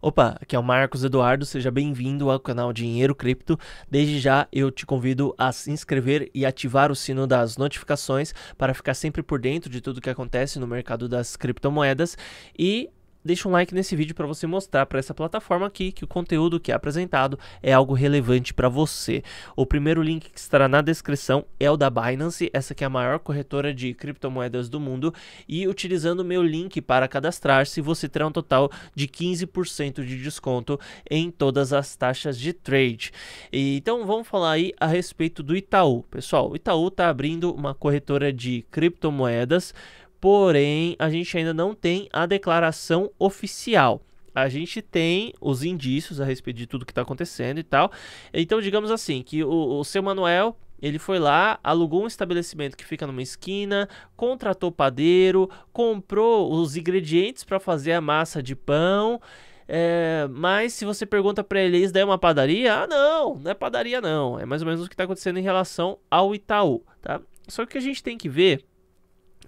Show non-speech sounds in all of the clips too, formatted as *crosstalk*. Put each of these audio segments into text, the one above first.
Opa, aqui é o Marcos Eduardo, seja bem-vindo ao canal Dinheiro Cripto. Desde já eu te convido a se inscrever e ativar o sino das notificações para ficar sempre por dentro de tudo que acontece no mercado das criptomoedas e deixa um like nesse vídeo para você mostrar para essa plataforma aqui que o conteúdo que é apresentado é algo relevante para você. O primeiro link que estará na descrição é o da Binance, essa que é a maior corretora de criptomoedas do mundo, e utilizando o meu link para cadastrar-se, você terá um total de 15% de desconto em todas as taxas de trade. E, então vamos falar aí a respeito do Itaú. Pessoal, o Itaú está abrindo uma corretora de criptomoedas porém a gente ainda não tem a declaração oficial. A gente tem os indícios a respeito de tudo que está acontecendo e tal. Então, digamos assim, que o, o seu Manuel ele foi lá, alugou um estabelecimento que fica numa esquina, contratou padeiro, comprou os ingredientes para fazer a massa de pão. É, mas se você pergunta para ele, isso daí é uma padaria? Ah, não, não é padaria não. É mais ou menos o que está acontecendo em relação ao Itaú, tá? Só que a gente tem que ver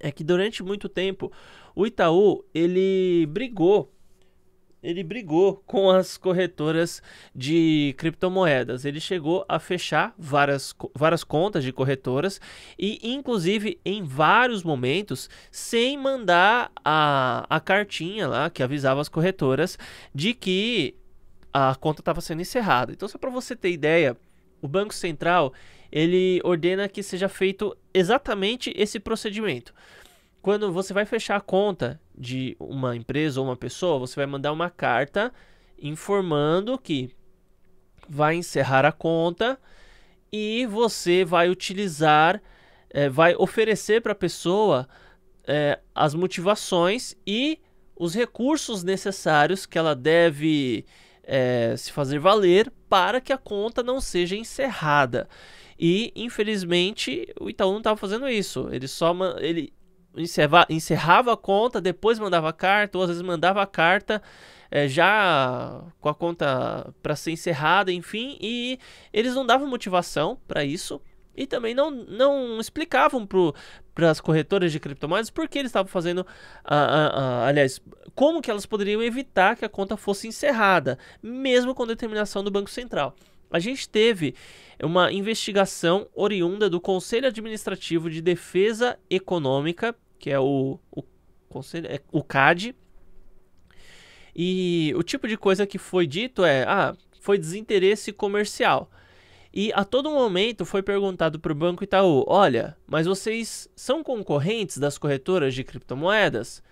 é que durante muito tempo o Itaú ele brigou ele brigou com as corretoras de criptomoedas. Ele chegou a fechar várias, várias contas de corretoras e, inclusive, em vários momentos, sem mandar a, a cartinha lá que avisava as corretoras de que a conta estava sendo encerrada. Então, só para você ter ideia, o Banco Central ele ordena que seja feito exatamente esse procedimento. Quando você vai fechar a conta de uma empresa ou uma pessoa, você vai mandar uma carta informando que vai encerrar a conta e você vai utilizar, é, vai oferecer para a pessoa é, as motivações e os recursos necessários que ela deve é, se fazer valer para que a conta não seja encerrada. E infelizmente o Itaú não estava fazendo isso. Ele só ele encerrava, encerrava a conta, depois mandava carta, ou às vezes mandava a carta é, já com a conta para ser encerrada, enfim, e eles não davam motivação para isso e também não, não explicavam para as corretoras de criptomoedas por que eles estavam fazendo, aliás, como que elas poderiam evitar que a conta fosse encerrada, mesmo com determinação do Banco Central. A gente teve uma investigação oriunda do Conselho Administrativo de Defesa Econômica, que é o, o, conselho, é o CAD. E o tipo de coisa que foi dito é: ah, foi desinteresse comercial. E a todo momento foi perguntado para o Banco Itaú: olha, mas vocês são concorrentes das corretoras de criptomoedas?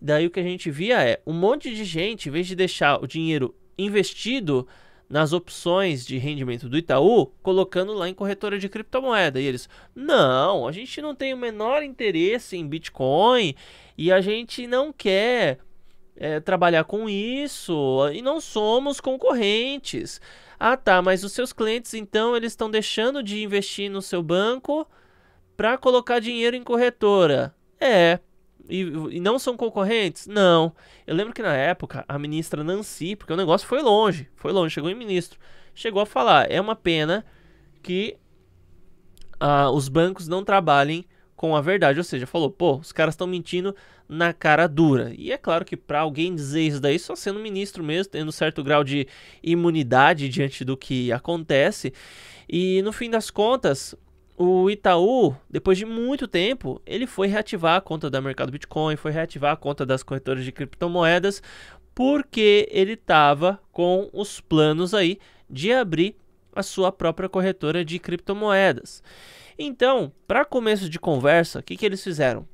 Daí o que a gente via é um monte de gente, em vez de deixar o dinheiro investido nas opções de rendimento do Itaú, colocando lá em corretora de criptomoeda. E eles, não, a gente não tem o menor interesse em Bitcoin e a gente não quer é, trabalhar com isso e não somos concorrentes. Ah, tá, mas os seus clientes então eles estão deixando de investir no seu banco para colocar dinheiro em corretora. É, e, e, não são concorrentes? Não. Eu lembro que na época a ministra Nancy, porque o negócio foi longe, foi longe, chegou em ministro, chegou a falar: é uma pena que uh, os bancos não trabalhem com a verdade. Ou seja, falou: pô, os caras estão mentindo na cara dura. E é claro que para alguém dizer isso daí, só sendo ministro mesmo, tendo certo grau de imunidade diante do que acontece. E no fim das contas, o Itaú, depois de muito tempo, ele foi reativar a conta da Mercado Bitcoin, foi reativar a conta das corretoras de criptomoedas, porque ele estava com os planos aí de abrir a sua própria corretora de criptomoedas. Então, para começo de conversa, o que, que eles fizeram?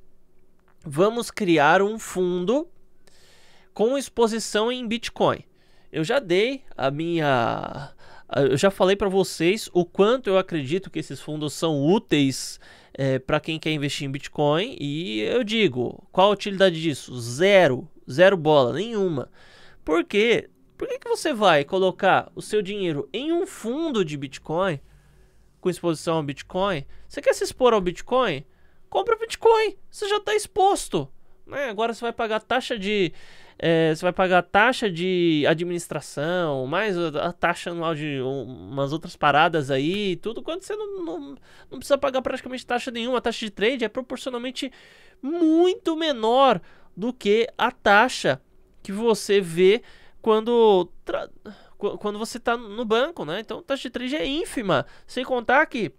Vamos criar um fundo com exposição em Bitcoin. Eu já dei a minha eu já falei para vocês o quanto eu acredito que esses fundos são úteis é, para quem quer investir em Bitcoin e eu digo, qual a utilidade disso? Zero, zero bola, nenhuma. Por quê? Por que, que você vai colocar o seu dinheiro em um fundo de Bitcoin com exposição ao Bitcoin? Você quer se expor ao Bitcoin? Compra Bitcoin, você já está exposto. Né? Agora você vai pagar taxa de é, você vai pagar taxa de administração, mais a taxa anual de umas outras paradas aí, tudo quando você não, não, não precisa pagar praticamente taxa nenhuma. A taxa de trade é proporcionalmente muito menor do que a taxa que você vê quando quando você está no banco, né? Então, taxa de trade é ínfima, sem contar que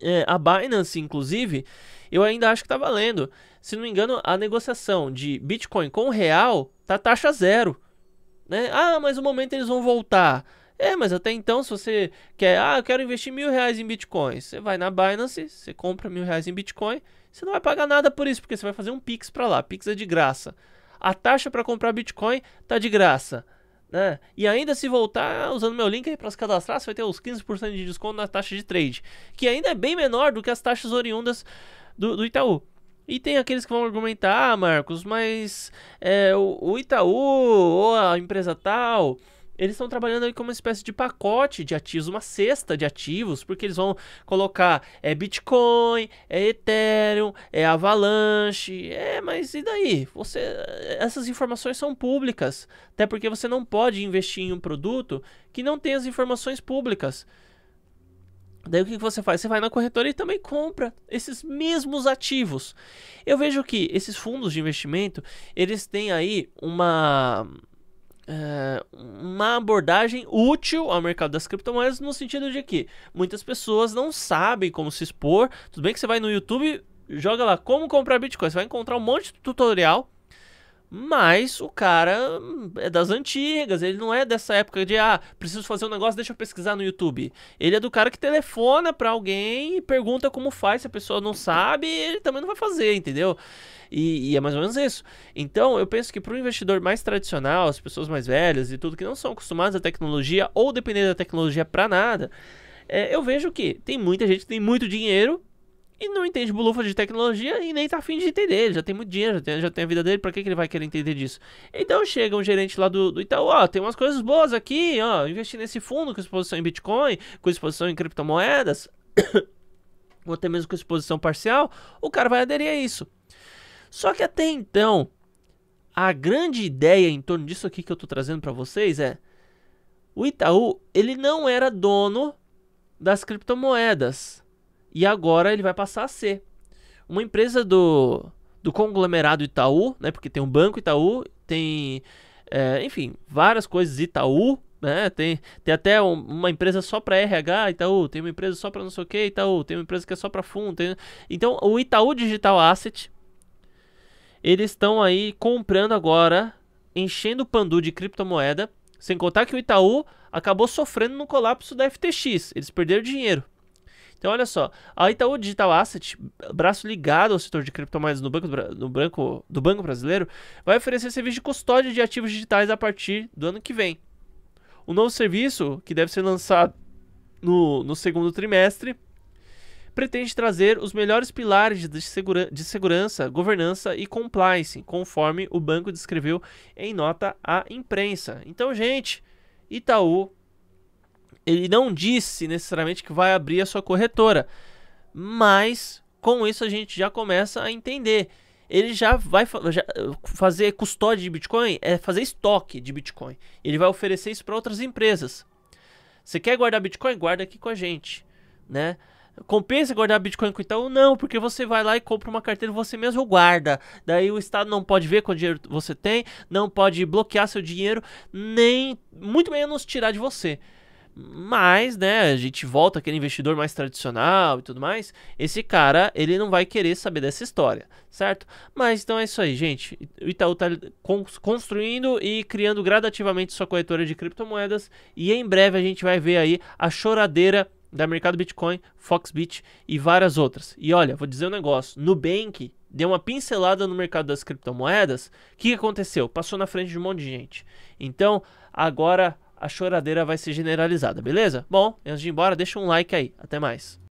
é, a Binance, inclusive, eu ainda acho que está valendo. Se não me engano, a negociação de Bitcoin com real tá taxa zero. Né? Ah, mas no momento eles vão voltar. É, mas até então, se você quer, ah, eu quero investir mil reais em Bitcoin, você vai na Binance, você compra mil reais em Bitcoin, você não vai pagar nada por isso, porque você vai fazer um Pix para lá. Pix é de graça. A taxa para comprar Bitcoin tá de graça. Né? E ainda se voltar usando meu link para se cadastrar, você vai ter os 15% de desconto na taxa de trade, que ainda é bem menor do que as taxas oriundas do, do Itaú. E tem aqueles que vão argumentar, ah, Marcos, mas é, o, o Itaú ou a empresa tal eles estão trabalhando aí como uma espécie de pacote de ativos, uma cesta de ativos, porque eles vão colocar é Bitcoin, é Ethereum, é Avalanche, é, mas e daí? Você, essas informações são públicas, até porque você não pode investir em um produto que não tem as informações públicas. Daí o que você faz? Você vai na corretora e também compra esses mesmos ativos. Eu vejo que esses fundos de investimento, eles têm aí uma uma abordagem útil ao mercado das criptomoedas no sentido de que muitas pessoas não sabem como se expor. Tudo bem que você vai no YouTube, joga lá como comprar Bitcoin, você vai encontrar um monte de tutorial mas o cara é das antigas, ele não é dessa época de ah, preciso fazer um negócio, deixa eu pesquisar no YouTube. Ele é do cara que telefona para alguém e pergunta como faz, se a pessoa não sabe, ele também não vai fazer, entendeu? E, e é mais ou menos isso. Então, eu penso que para o investidor mais tradicional, as pessoas mais velhas e tudo que não são acostumadas à tecnologia ou depender da tecnologia para nada, é, eu vejo que tem muita gente que tem muito dinheiro e não entende bulufa de tecnologia e nem tá afim de entender. Ele já tem muito dinheiro, já tem, já tem a vida dele, pra que, que ele vai querer entender disso? Então chega um gerente lá do, do Itaú, ó, tem umas coisas boas aqui, ó, investir nesse fundo com exposição em Bitcoin, com exposição em criptomoedas, *coughs* ou até mesmo com exposição parcial, o cara vai aderir a isso. Só que até então, a grande ideia em torno disso aqui que eu tô trazendo para vocês é o Itaú, ele não era dono das criptomoedas e agora ele vai passar a ser uma empresa do, do conglomerado Itaú, né? Porque tem um banco Itaú, tem, é, enfim, várias coisas Itaú, né? Tem, tem até um, uma empresa só para RH Itaú, tem uma empresa só para não sei o que Itaú, tem uma empresa que é só para fundo. Tem... Então, o Itaú Digital Asset, eles estão aí comprando agora, enchendo o pandu de criptomoeda, sem contar que o Itaú acabou sofrendo no colapso da FTX, eles perderam dinheiro. Então, olha só, a Itaú Digital Asset, braço ligado ao setor de criptomoedas no banco, no banco, do Banco Brasileiro, vai oferecer serviço de custódia de ativos digitais a partir do ano que vem. O novo serviço, que deve ser lançado no, no segundo trimestre, pretende trazer os melhores pilares de, segura de segurança, governança e compliance, conforme o banco descreveu em nota à imprensa. Então, gente, Itaú ele não disse necessariamente que vai abrir a sua corretora, mas com isso a gente já começa a entender. Ele já vai já, fazer custódia de Bitcoin, é fazer estoque de Bitcoin. Ele vai oferecer isso para outras empresas. Você quer guardar Bitcoin? Guarda aqui com a gente, né? Compensa guardar Bitcoin com o Itaú? Não, porque você vai lá e compra uma carteira você mesmo guarda. Daí o Estado não pode ver quanto dinheiro você tem, não pode bloquear seu dinheiro, nem muito menos tirar de você. Mas, né, a gente volta aquele investidor mais tradicional e tudo mais. Esse cara, ele não vai querer saber dessa história, certo? Mas então é isso aí, gente. O Itaú tá construindo e criando gradativamente sua corretora de criptomoedas. E em breve a gente vai ver aí a choradeira da mercado Bitcoin, Foxbit e várias outras. E olha, vou dizer um negócio: Nubank deu uma pincelada no mercado das criptomoedas. O que aconteceu? Passou na frente de um monte de gente. Então, agora a choradeira vai ser generalizada, beleza? Bom, antes de ir embora, deixa um like aí. Até mais.